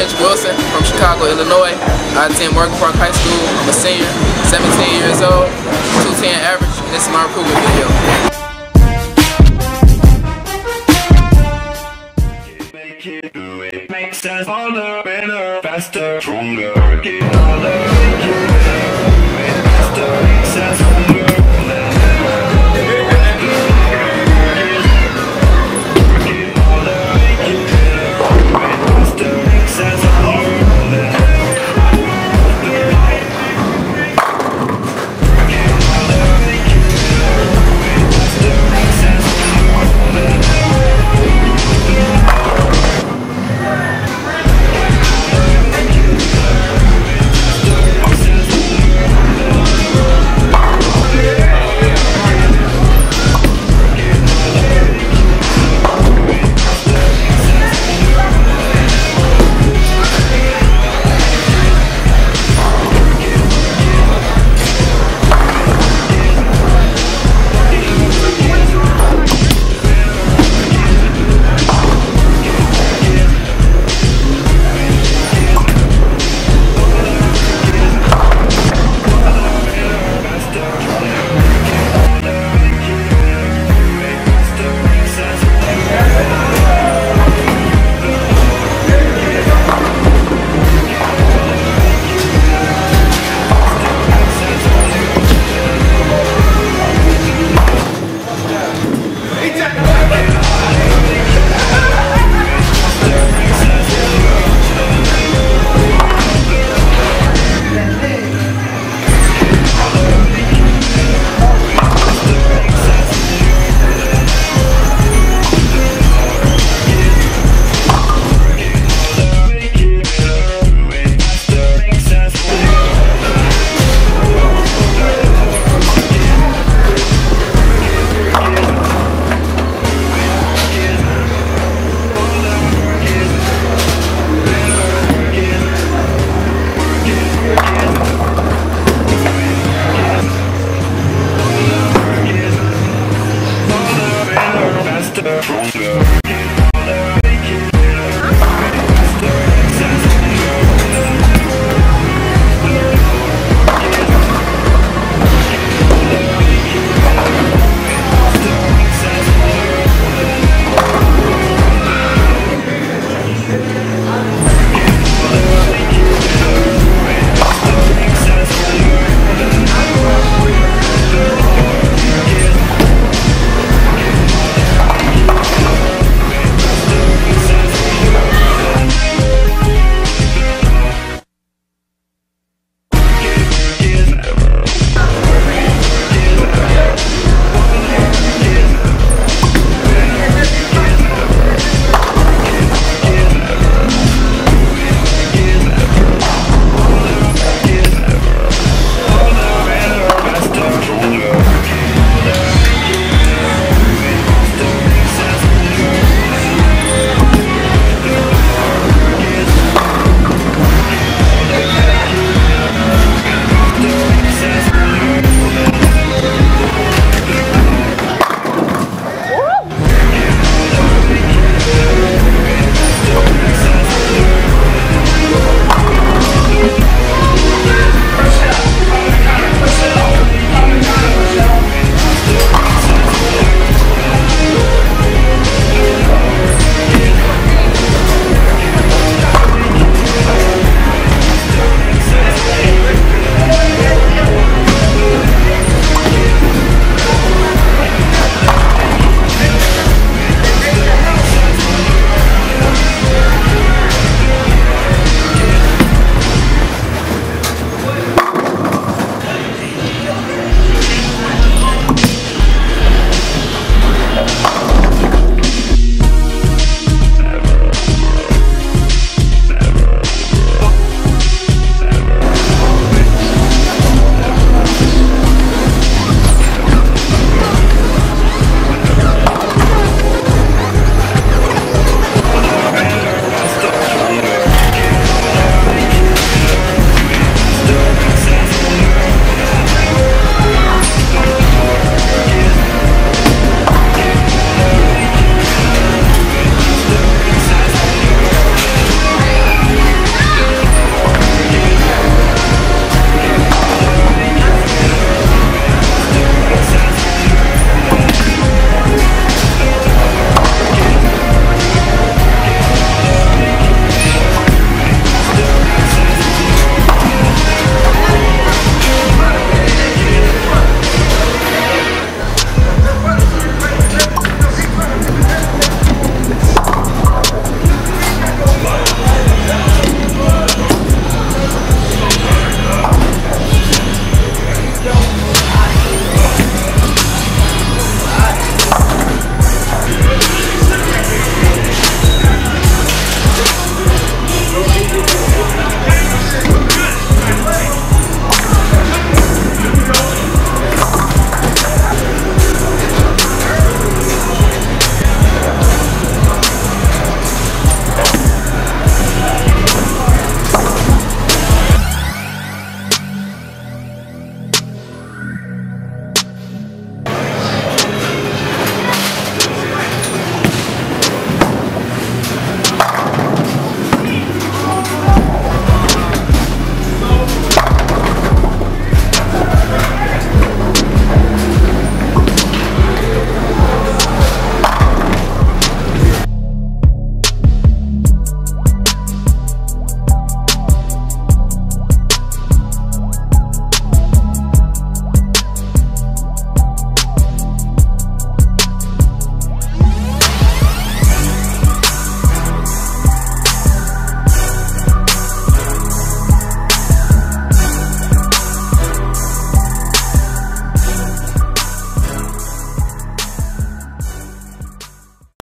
Kendrick Wilson from Chicago, Illinois. I attend Morgan Park High School. I'm a senior, 17 years old, 210 average, and this is my recruitment video. Make it do it makes us better, faster, stronger. Get stronger.